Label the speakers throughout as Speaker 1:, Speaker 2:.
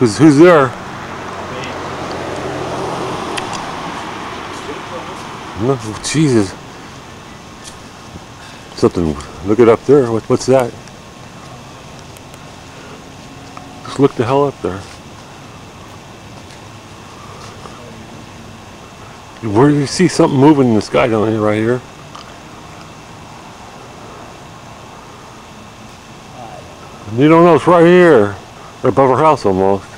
Speaker 1: Who's, who's there? No, oh, Jesus. Something. Look it up there. What, what's that? Just look the hell up there. Where do you see something moving in the sky down here, right here? You don't know, it's right here. Right above our house almost.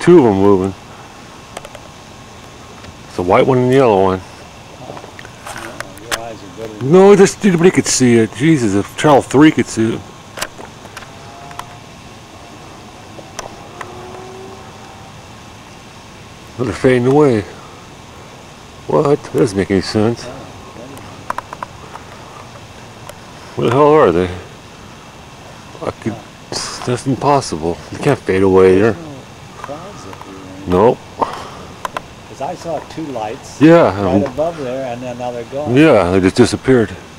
Speaker 1: Two of them moving. It's a white one and a yellow one. No, just anybody could see it. Jesus, if Channel 3 could see it. They're fading away. What? That doesn't make any sense. What the hell are they? I could, that's impossible. They can't fade away there.
Speaker 2: No clouds.
Speaker 1: Nope.
Speaker 2: Because I saw two lights
Speaker 1: Yeah.
Speaker 2: right
Speaker 1: um,
Speaker 2: above there, and then now they're gone.
Speaker 1: yeah, they just disappeared.
Speaker 2: No, that didn't